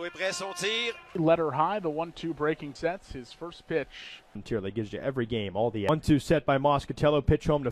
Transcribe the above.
Est prêt, son. Letter high, the one-two breaking sets. His first pitch Tier that gives you every game all the one-two set by Moscatiello pitch home to